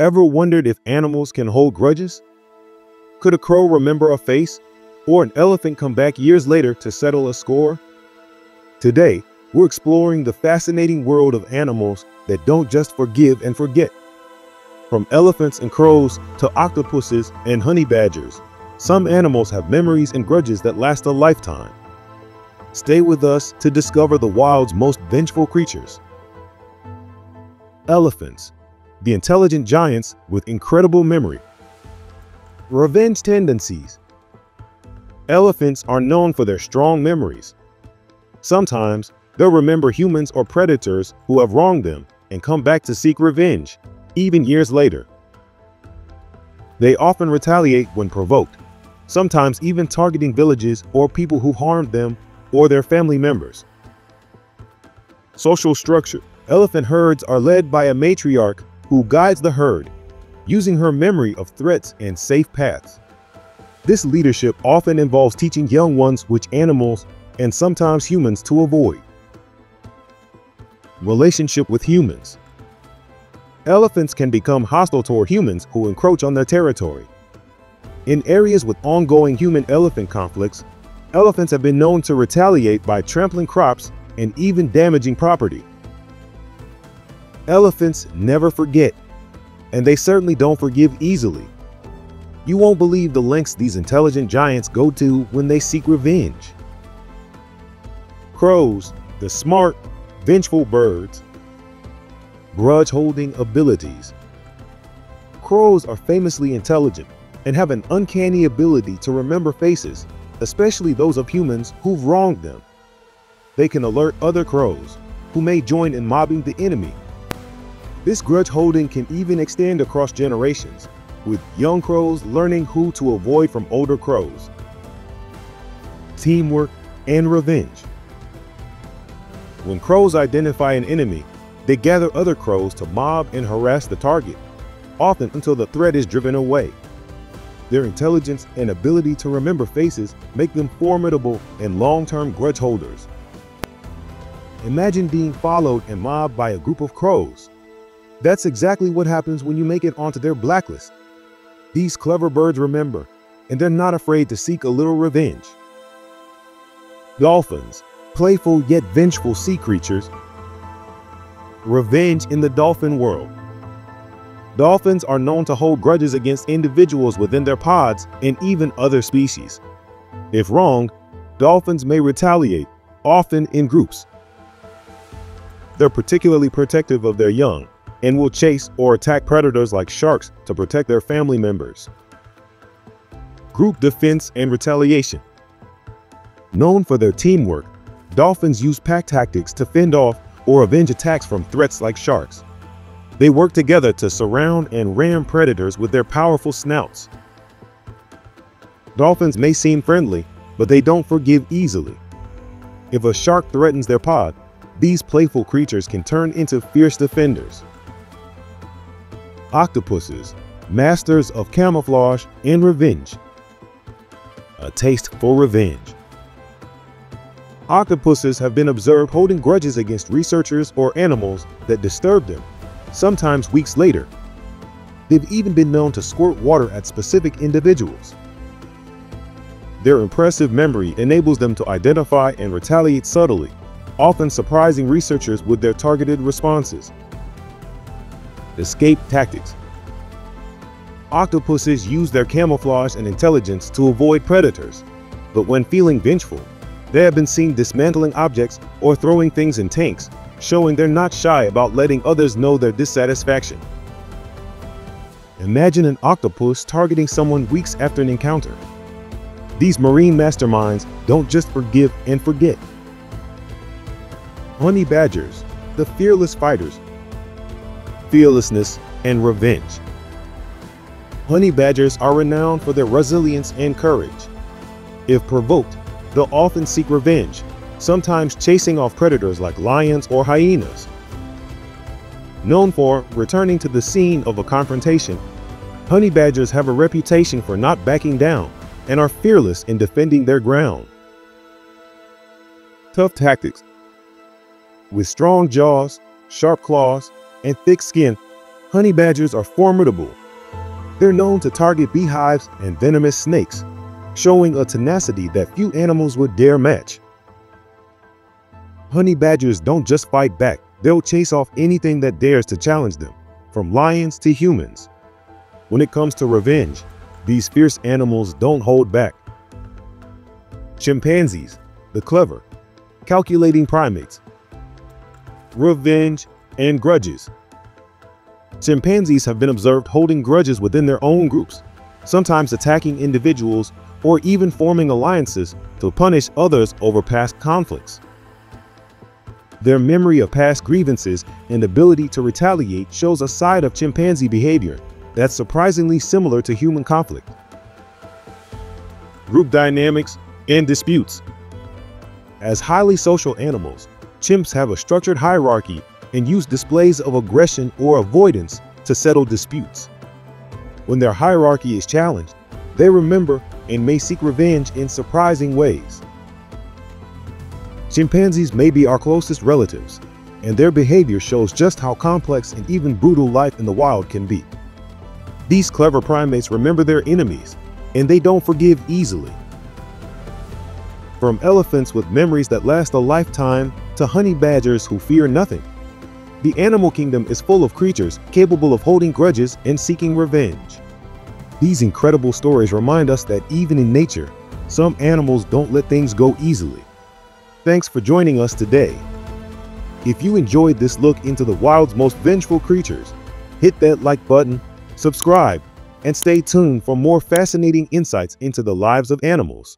Ever wondered if animals can hold grudges? Could a crow remember a face? Or an elephant come back years later to settle a score? Today, we're exploring the fascinating world of animals that don't just forgive and forget. From elephants and crows to octopuses and honey badgers, some animals have memories and grudges that last a lifetime. Stay with us to discover the wild's most vengeful creatures. Elephants, the intelligent giants with incredible memory. Revenge tendencies. Elephants are known for their strong memories. Sometimes, they'll remember humans or predators who have wronged them and come back to seek revenge, even years later. They often retaliate when provoked, sometimes even targeting villages or people who harmed them or their family members. Social structure. Elephant herds are led by a matriarch who guides the herd, using her memory of threats and safe paths. This leadership often involves teaching young ones which animals and sometimes humans to avoid. Relationship with humans. Elephants can become hostile toward humans who encroach on their territory. In areas with ongoing human-elephant conflicts, elephants have been known to retaliate by trampling crops and even damaging property. Elephants never forget, and they certainly don't forgive easily. You won't believe the lengths these intelligent giants go to when they seek revenge. Crows, the smart, vengeful birds. Grudge-holding abilities. Crows are famously intelligent and have an uncanny ability to remember faces, especially those of humans who've wronged them. They can alert other crows, who may join in mobbing the enemy this grudge holding can even extend across generations, with young crows learning who to avoid from older crows. Teamwork and revenge. When crows identify an enemy, they gather other crows to mob and harass the target, often until the threat is driven away. Their intelligence and ability to remember faces make them formidable and long-term grudge holders. Imagine being followed and mobbed by a group of crows. That's exactly what happens when you make it onto their blacklist. These clever birds remember, and they're not afraid to seek a little revenge. Dolphins, playful yet vengeful sea creatures. Revenge in the dolphin world. Dolphins are known to hold grudges against individuals within their pods and even other species. If wrong, dolphins may retaliate, often in groups. They're particularly protective of their young, and will chase or attack predators like sharks to protect their family members. Group defense and retaliation. Known for their teamwork, dolphins use pack tactics to fend off or avenge attacks from threats like sharks. They work together to surround and ram predators with their powerful snouts. Dolphins may seem friendly, but they don't forgive easily. If a shark threatens their pod, these playful creatures can turn into fierce defenders octopuses, masters of camouflage and revenge. A taste for revenge. Octopuses have been observed holding grudges against researchers or animals that disturb them, sometimes weeks later. They've even been known to squirt water at specific individuals. Their impressive memory enables them to identify and retaliate subtly, often surprising researchers with their targeted responses escape tactics. Octopuses use their camouflage and intelligence to avoid predators, but when feeling vengeful, they have been seen dismantling objects or throwing things in tanks, showing they're not shy about letting others know their dissatisfaction. Imagine an octopus targeting someone weeks after an encounter. These marine masterminds don't just forgive and forget. Honey badgers, the fearless fighters fearlessness, and revenge. Honey badgers are renowned for their resilience and courage. If provoked, they'll often seek revenge, sometimes chasing off predators like lions or hyenas. Known for returning to the scene of a confrontation, honey badgers have a reputation for not backing down and are fearless in defending their ground. Tough tactics. With strong jaws, sharp claws, and thick skin, Honey badgers are formidable. They're known to target beehives and venomous snakes, showing a tenacity that few animals would dare match. Honey badgers don't just fight back, they'll chase off anything that dares to challenge them, from lions to humans. When it comes to revenge, these fierce animals don't hold back. Chimpanzees, the clever, calculating primates. Revenge and grudges. Chimpanzees have been observed holding grudges within their own groups, sometimes attacking individuals or even forming alliances to punish others over past conflicts. Their memory of past grievances and ability to retaliate shows a side of chimpanzee behavior that's surprisingly similar to human conflict. Group dynamics and disputes. As highly social animals, chimps have a structured hierarchy and use displays of aggression or avoidance to settle disputes. When their hierarchy is challenged, they remember and may seek revenge in surprising ways. Chimpanzees may be our closest relatives, and their behavior shows just how complex and even brutal life in the wild can be. These clever primates remember their enemies, and they don't forgive easily. From elephants with memories that last a lifetime to honey badgers who fear nothing, the animal kingdom is full of creatures capable of holding grudges and seeking revenge. These incredible stories remind us that even in nature, some animals don't let things go easily. Thanks for joining us today. If you enjoyed this look into the wild's most vengeful creatures, hit that like button, subscribe, and stay tuned for more fascinating insights into the lives of animals.